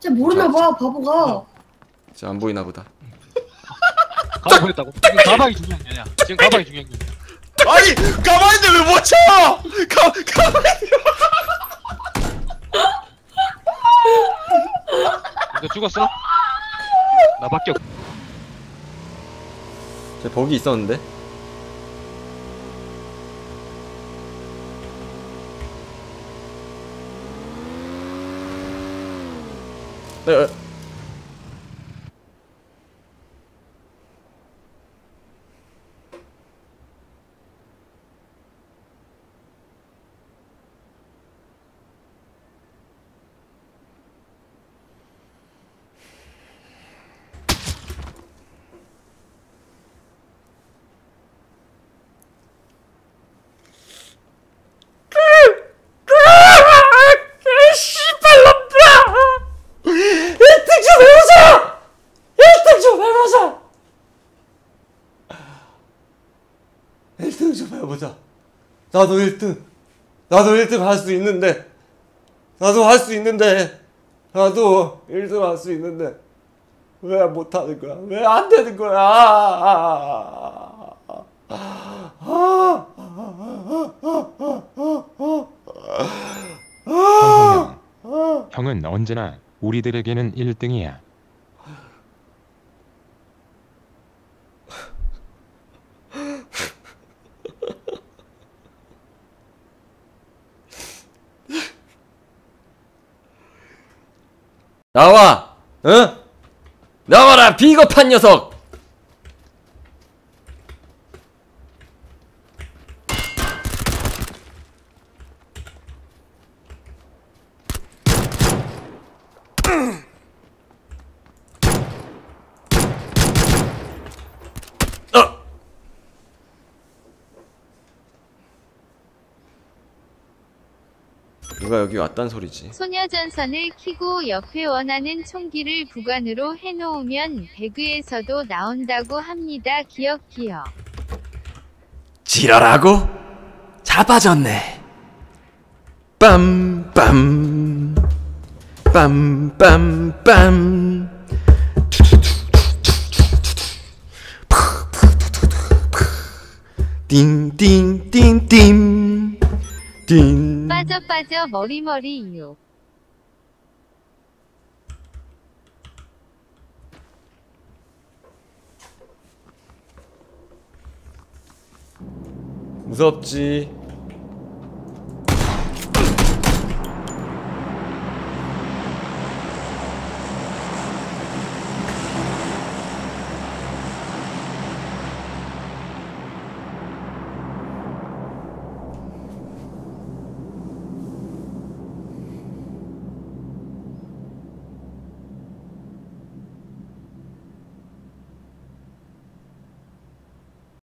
진짜 모르나 봐 바보가. 쟤안 보이나 보다. 가방 보냈다고? 지금 가방이 중요한 게 아니야. 지금 가방이 중요한 게 아니야. 아니 가만히 있는데 왜 못 쳐? 가 가만히. 너 죽었어? 나밖에 없. 쟤 버기 있었는데. 에, 에. 씨발놈들아! 1등 좀 해보자! 1등 좀 해보자! 1등 좀 해보자. 나도 1등. 나도 1등 할 수 있는데. 나도 할 수 있는데. 나도 1등 할 수 있는데. 왜 못하는 거야? 왜 안 되는 거야? 형은 언제나 우리들에게는 1등이야. 응? 나와라 비겁한 녀석! 누가 여기 왔단 소리지? 소녀전선을 키고 옆에 원하는 총기를 부관으로 해놓으면 배그에서도 나온다고 합니다. 기억 기억. 지랄하고 자빠졌네. 빰빰 빰빰빰 띵띵띵띵 띵 빠져 빠져 머리머리 이유. 무섭지